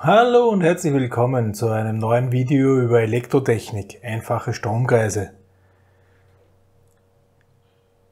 Hallo und herzlich willkommen zu einem neuen Video über Elektrotechnik, einfache Stromkreise.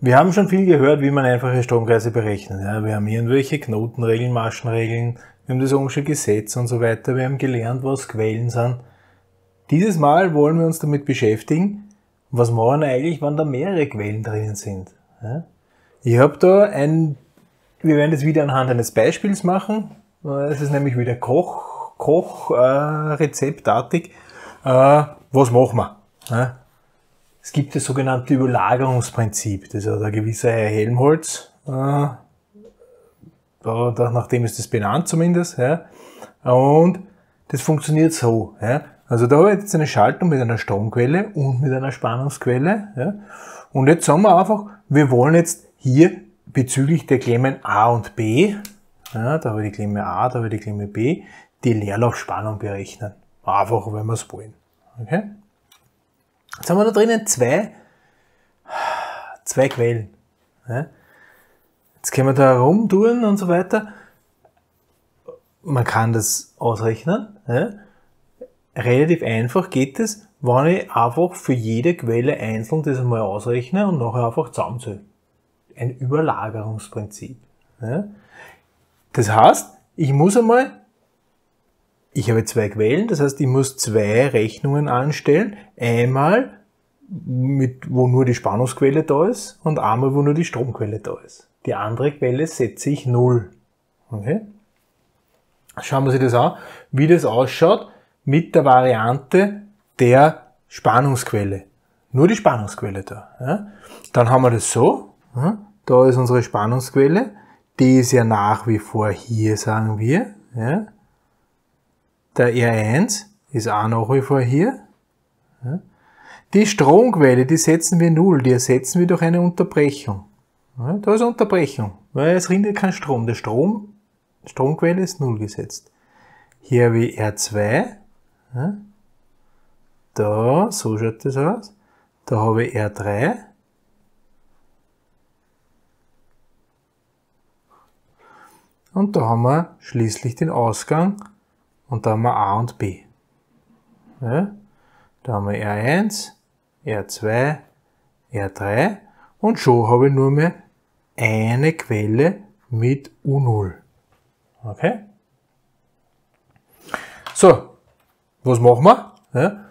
Wir haben schon viel gehört, wie man einfache Stromkreise berechnet. Ja, wir haben irgendwelche Knotenregeln, Maschenregeln, wir haben das Ohmsche Gesetz und so weiter, wir haben gelernt, was Quellen sind. Dieses Mal wollen wir uns damit beschäftigen, was machen eigentlich, wenn da mehrere Quellen drinnen sind. Ja? Ich habe da ein, wir werden das wieder anhand eines Beispiels machen, es ist nämlich wieder Koch, Koch, äh, rezeptartig. Äh, was machen wir? Ja? Es gibt das sogenannte Überlagerungsprinzip. Das hat ein gewisser Herr Helmholtz, äh, da, nachdem ist das benannt zumindest. Ja? Und das funktioniert so. Ja? Also da habe ich jetzt eine Schaltung mit einer Stromquelle und mit einer Spannungsquelle. Ja? Und jetzt sagen wir einfach, wir wollen jetzt hier bezüglich der Klemmen A und B ja, da habe ich die Klemme A, da habe ich die Klemme B, die Leerlaufspannung berechnen. Einfach, wenn wir es wollen. Okay? Jetzt haben wir da drinnen zwei, zwei Quellen. Ja? Jetzt können wir da herumtun und so weiter. Man kann das ausrechnen. Ja? Relativ einfach geht es, wenn ich einfach für jede Quelle einzeln das einmal ausrechne und nachher einfach zusammenzähle. Ein Überlagerungsprinzip. Ja? Das heißt, ich muss einmal, ich habe zwei Quellen, das heißt, ich muss zwei Rechnungen anstellen. Einmal, mit, wo nur die Spannungsquelle da ist und einmal, wo nur die Stromquelle da ist. Die andere Quelle setze ich null. Okay? Schauen wir uns das an, wie das ausschaut mit der Variante der Spannungsquelle. Nur die Spannungsquelle da. Ja? Dann haben wir das so. Da ist unsere Spannungsquelle die ist ja nach wie vor hier, sagen wir. Ja. Der R1 ist auch nach wie vor hier. Ja. Die Stromquelle, die setzen wir null, die ersetzen wir durch eine Unterbrechung. Ja, da ist Unterbrechung, weil es rinnt kein Strom. Der Strom, Stromquelle ist null gesetzt. Hier habe ich R2. Ja. Da, so schaut das aus. Da habe ich R3. Und da haben wir schließlich den Ausgang und da haben wir A und B. Ja, da haben wir R1, R2, R3 und schon habe ich nur mehr eine Quelle mit U0. Okay? So, was machen wir? Ja,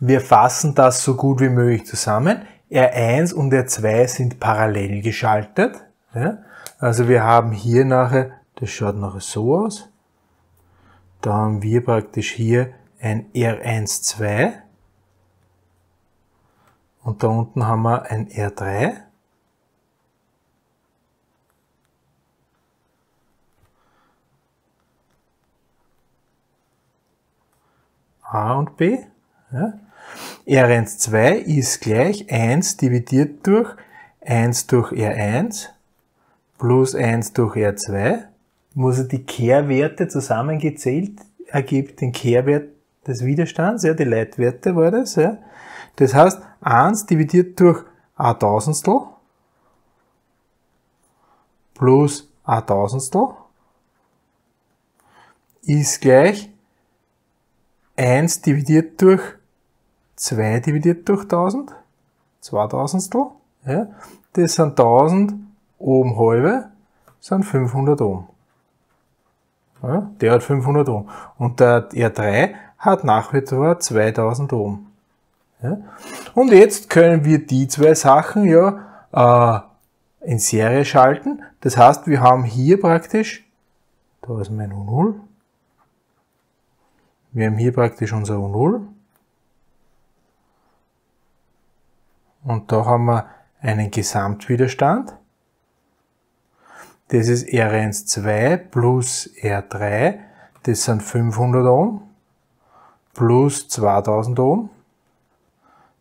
wir fassen das so gut wie möglich zusammen. R1 und R2 sind parallel geschaltet. Ja, also wir haben hier nachher das schaut noch so aus. Da haben wir praktisch hier ein R12 und da unten haben wir ein R3. A und B. Ja. R12 ist gleich 1 dividiert durch 1 durch R1 plus 1 durch R2 muss er die Kehrwerte zusammengezählt, ergibt den Kehrwert des Widerstands, ja, die Leitwerte war das, ja. Das heißt, 1 dividiert durch a Tausendstel plus a Tausendstel ist gleich 1 dividiert durch 2 dividiert durch 1000, 2000stel, ja. Das sind 1000 Ohm halbe, sind 500 Ohm. Ja, der hat 500 Ohm. Und der R3 hat nach wie vor 2000 Ohm. Ja. Und jetzt können wir die zwei Sachen ja äh, in Serie schalten. Das heißt, wir haben hier praktisch, da ist mein U0, wir haben hier praktisch unser U0 und da haben wir einen Gesamtwiderstand das ist R12 plus R3, das sind 500 Ohm, plus 2000 Ohm,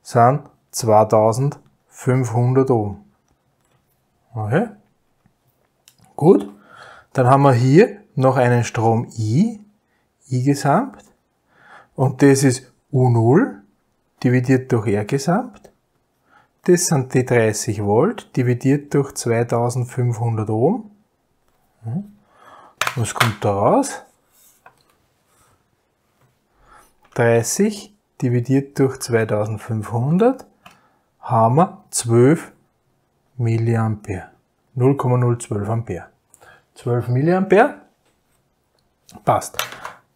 sind 2500 Ohm. Okay? Gut. Dann haben wir hier noch einen Strom I, I gesamt, und das ist U0 dividiert durch R gesamt. Das sind die 30 Volt dividiert durch 2500 Ohm. Was kommt da raus? 30 dividiert durch 2500 haben wir 12 Milliampere. 0,012 Ampere. 12 Milliampere. Passt.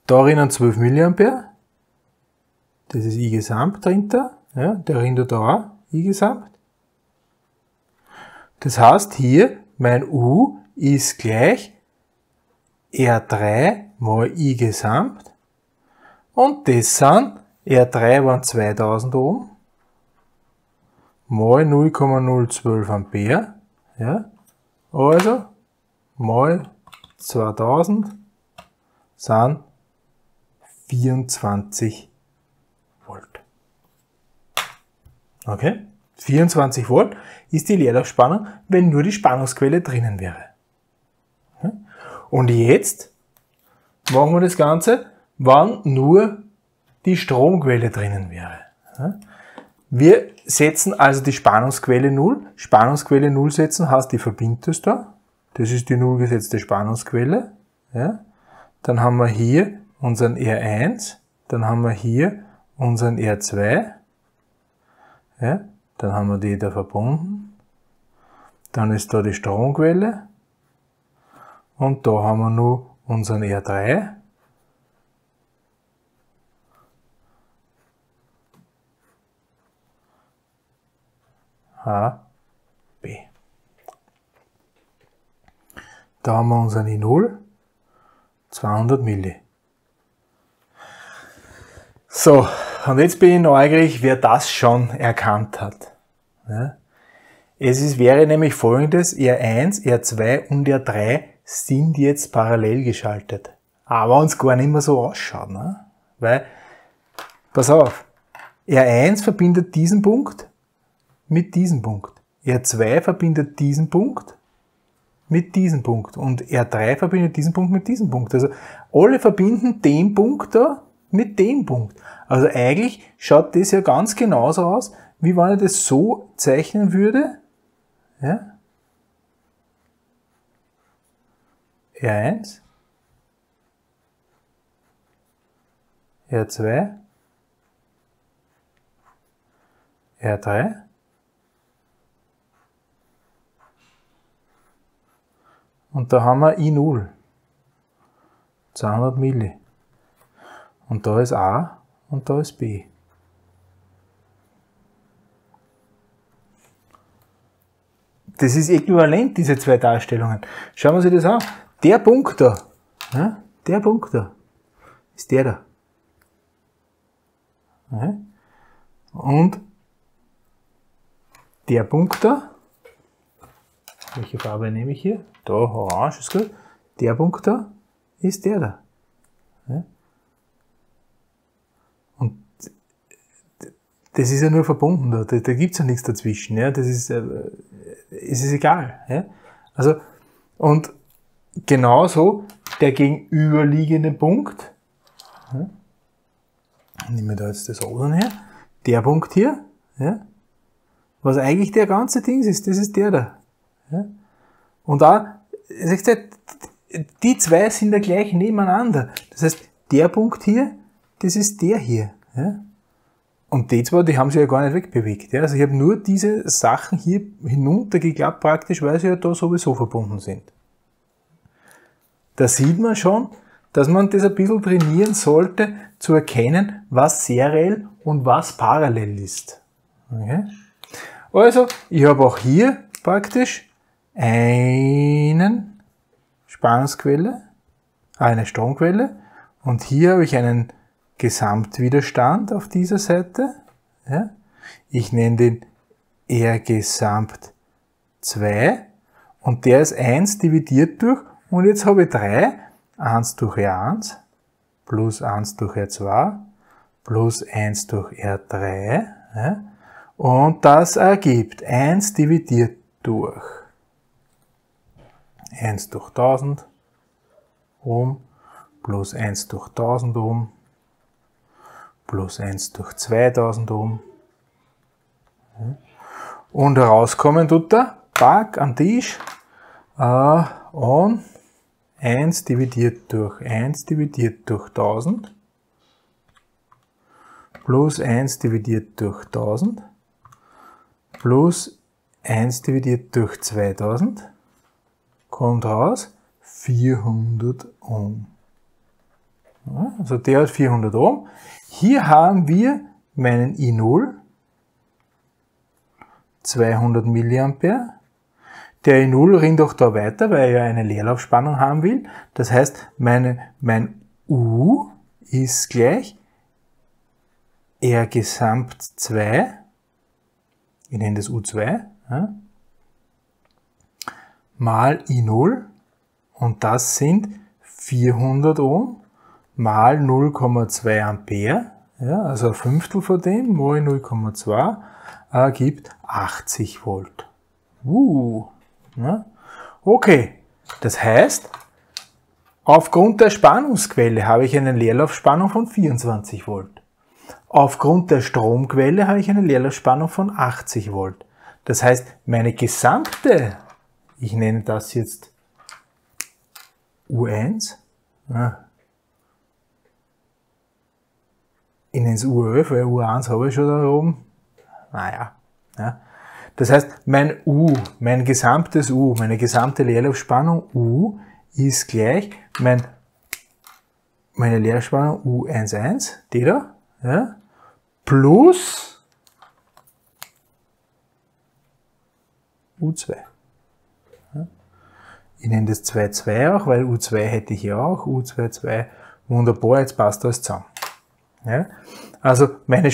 Darin 12 Milliampere. Das ist I gesamt dahinter. Ja, der Rinder da auch. I gesamt. Das heißt hier, mein U ist gleich R3 mal I gesamt. Und das sind, R3 waren 2000 Ohm, mal 0,012 Ampere. Ja, also mal 2000 sind 24 Volt. Okay? 24 Volt ist die Leerlaufspannung, wenn nur die Spannungsquelle drinnen wäre. Und jetzt machen wir das Ganze, wann nur die Stromquelle drinnen wäre. Wir setzen also die Spannungsquelle 0. Spannungsquelle 0 setzen heißt, ich verbinde das da. Das ist die 0 gesetzte Spannungsquelle. Ja. Dann haben wir hier unseren R1. Dann haben wir hier unseren R2. Ja. Dann haben wir die da verbunden. Dann ist da die Stromquelle. Und da haben wir nur unseren R3. H, B. Da haben wir unseren I0, 200 Milli. So, und jetzt bin ich neugierig, wer das schon erkannt hat. Ja? Es ist, wäre nämlich folgendes, R1, R2 und R3 sind jetzt parallel geschaltet. Aber uns gar nicht mehr so ausschaut. Ne? Weil, pass auf, R1 verbindet diesen Punkt mit diesem Punkt. R2 verbindet diesen Punkt mit diesem Punkt. Und R3 verbindet diesen Punkt mit diesem Punkt. Also alle verbinden den Punkt da mit dem Punkt. Also eigentlich schaut das ja ganz genauso aus, wie wenn ich das so zeichnen würde. Ja? R1, R2, R3, und da haben wir I0, 200 Milli. Und da ist A und da ist B. Das ist äquivalent, diese zwei Darstellungen. Schauen wir uns das an. Der Punkt da, ja, der Punkt da, ist der da. Ja. Und der Punkt da, welche Farbe nehme ich hier? Da, orange ist gut. Der Punkt da ist der da. Ja. das ist ja nur verbunden, da, da, da gibt's ja nichts dazwischen. Ja? Das ist, äh, es ist egal. Ja? Also, und genauso der gegenüberliegende Punkt, ja? nehmen da jetzt das Odern her, der Punkt hier, ja? was eigentlich der ganze Ding ist, das ist der da. Ja? Und da, die zwei sind ja gleich nebeneinander. Das heißt, der Punkt hier, das ist der hier. Ja? Und die zwei, die haben sich ja gar nicht wegbewegt. Ja? Also ich habe nur diese Sachen hier hinuntergeklappt praktisch, weil sie ja da sowieso verbunden sind. Da sieht man schon, dass man das ein bisschen trainieren sollte, zu erkennen, was seriell und was parallel ist. Okay? Also, ich habe auch hier praktisch einen Spannungsquelle, eine Stromquelle und hier habe ich einen Gesamtwiderstand auf dieser Seite. Ja. Ich nenne den R Gesamt 2 und der ist 1 dividiert durch und jetzt habe ich 3, 1 durch R1 plus 1 durch R2 plus 1 durch R3 ja. und das ergibt 1 dividiert durch 1 durch 1000 Ohm plus 1 durch 1000 Ohm plus 1 durch 2000 Ohm. Und rauskommen tut der Park am Tisch äh, und 1 dividiert durch 1 dividiert durch 1000 plus 1 dividiert durch 1000 plus 1 dividiert durch 2000 kommt raus 400 Ohm. Also der hat 400 Ohm. Hier haben wir meinen I0, 200 mA. Der I0 rinnt auch da weiter, weil er eine Leerlaufspannung haben will. Das heißt, meine, mein U ist gleich R Gesamt 2, ich nenne das U2, ja, mal I0 und das sind 400 Ohm mal 0,2 Ampere, ja, also ein Fünftel von dem mal 0,2 ergibt 80 Volt. Uh, ja. Okay, das heißt, aufgrund der Spannungsquelle habe ich eine Leerlaufspannung von 24 Volt. Aufgrund der Stromquelle habe ich eine Leerlaufspannung von 80 Volt. Das heißt, meine gesamte, ich nenne das jetzt U1, ich nenne es U11, weil U1 habe ich schon da oben. Naja. Ja. Das heißt, mein U, mein gesamtes U, meine gesamte Leerlaufspannung U ist gleich mein, meine Leerlaufspannung U11, die da, ja, plus U2. Ich nenne das 2,2 auch, weil U2 hätte ich ja auch, U2,2, wunderbar, jetzt passt das zusammen. Ja? Also meine,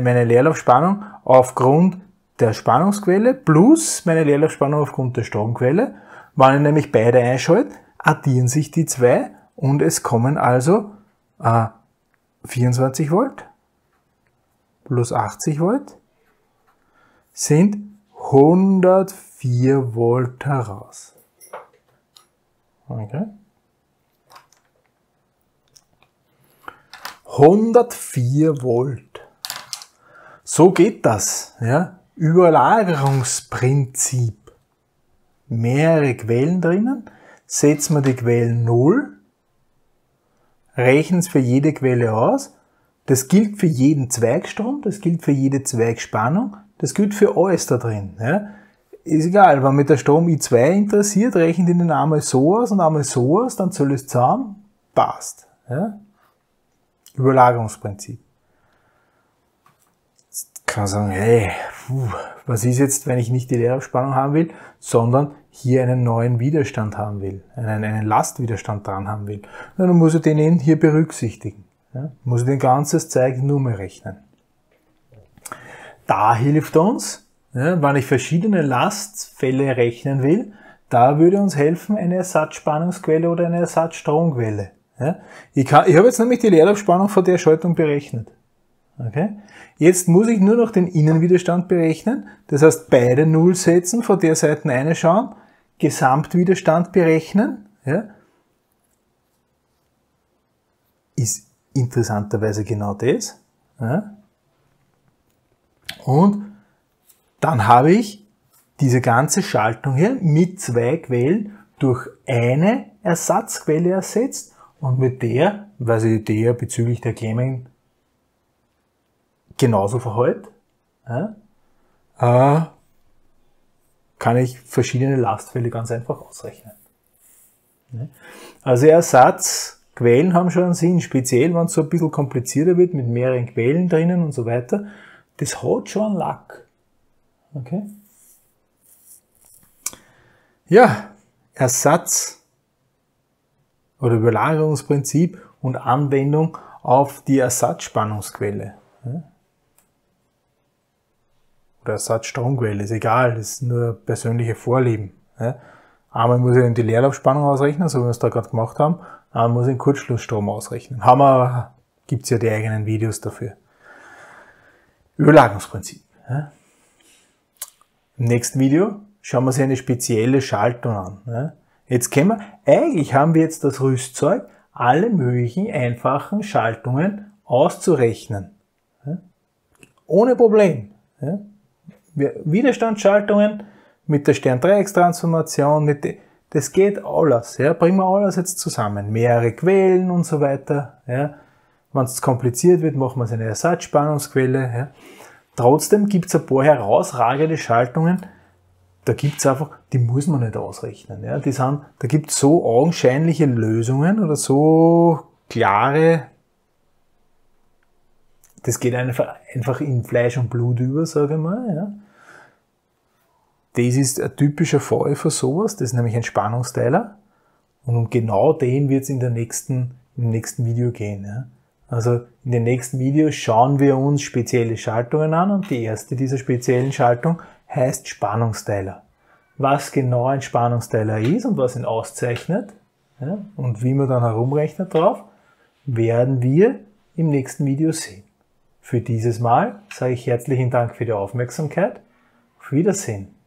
meine Leerlaufspannung aufgrund der Spannungsquelle plus meine Leerlaufspannung aufgrund der Stromquelle. Wenn ich nämlich beide einschalte, addieren sich die zwei und es kommen also äh, 24 Volt plus 80 Volt sind 104 Volt heraus. Okay. 104 Volt. So geht das. Ja? Überlagerungsprinzip. Mehrere Quellen drinnen, setzen wir die Quellen 0, rechnen es für jede Quelle aus. Das gilt für jeden Zweigstrom, das gilt für jede Zweigspannung, das gilt für alles da drin. Ja? Ist egal, wenn mich der Strom I2 interessiert, rechnet ihn einmal so aus und einmal so aus, dann soll es zusammen, passt. Ja? Überlagerungsprinzip. Kann sagen, hey, puh, was ist jetzt, wenn ich nicht die Leerspannung haben will, sondern hier einen neuen Widerstand haben will, einen, einen Lastwiderstand dran haben will. dann muss ich den hier berücksichtigen. Ja? Muss ich den ganzes nur mehr rechnen. Da hilft uns, ja, wenn ich verschiedene Lastfälle rechnen will, da würde uns helfen eine Ersatzspannungsquelle oder eine Ersatzstromquelle. Ja? Ich, ich habe jetzt nämlich die Leerlaufspannung von der Schaltung berechnet. Okay? Jetzt muss ich nur noch den Innenwiderstand berechnen. Das heißt, beide Null setzen, von der Seite eine schauen, Gesamtwiderstand berechnen. Ja? Ist interessanterweise genau das. Ja? Und dann habe ich diese ganze Schaltung hier mit zwei Quellen durch eine Ersatzquelle ersetzt und mit der, weil sich der bezüglich der Klemmen genauso verhält, ja, äh, kann ich verschiedene Lastfälle ganz einfach ausrechnen. Also Ersatzquellen haben schon einen Sinn, speziell wenn es so ein bisschen komplizierter wird mit mehreren Quellen drinnen und so weiter. Das hat schon Lack. Okay? Ja, Ersatz oder Überlagerungsprinzip und Anwendung auf die Ersatzspannungsquelle. Oder Ersatzstromquelle, ist egal, das ist nur persönliche Vorlieben. Einmal muss ich die Leerlaufspannung ausrechnen, so wie wir es da gerade gemacht haben. Einmal muss ich den Kurzschlussstrom ausrechnen. Haben wir, gibt's ja die eigenen Videos dafür. Überlagerungsprinzip. Im nächsten Video schauen wir uns eine spezielle Schaltung an. Jetzt können wir, eigentlich haben wir jetzt das Rüstzeug, alle möglichen einfachen Schaltungen auszurechnen. Ohne Problem. Widerstandsschaltungen mit der Sterndreieckstransformation, mit de, das geht alles. Ja. Bringen wir alles jetzt zusammen. Mehrere Quellen und so weiter. Ja. Wenn es kompliziert wird, machen wir eine Ersatzspannungsquelle. Ja. Trotzdem gibt es ein paar herausragende Schaltungen, da gibt es einfach, die muss man nicht ausrechnen. Ja. Die sind, da gibt es so augenscheinliche Lösungen oder so klare, das geht einfach, einfach in Fleisch und Blut über, sage ich mal. Ja. Das ist ein typischer Fall für sowas, das ist nämlich ein Spannungsteiler. Und um genau den wird es in der nächsten, im nächsten Video gehen. Ja. Also in den nächsten Videos schauen wir uns spezielle Schaltungen an und die erste dieser speziellen Schaltung heißt Spannungsteiler. Was genau ein Spannungsteiler ist und was ihn auszeichnet ja, und wie man dann herumrechnet drauf, werden wir im nächsten Video sehen. Für dieses Mal sage ich herzlichen Dank für die Aufmerksamkeit. Auf Wiedersehen.